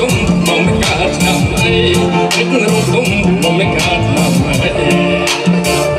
ទុំមកមិនកើតឆ្នាំអីមិនរំទុំមកមិនកើតឆ្នាំអី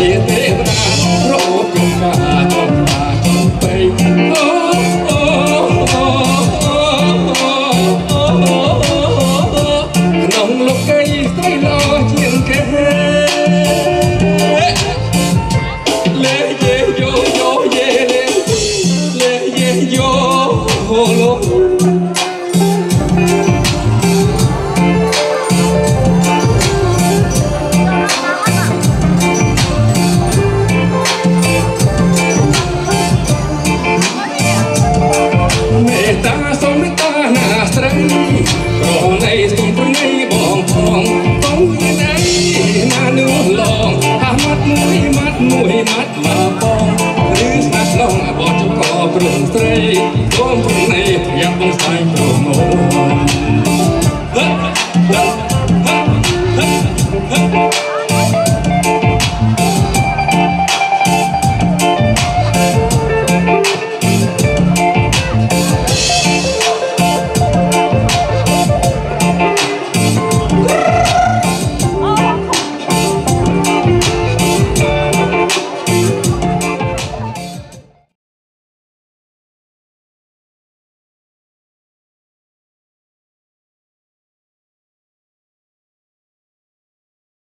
she ក៏ព្រមស្រីព្រមព្រំនៃព្រះបងស្រីព្រមមក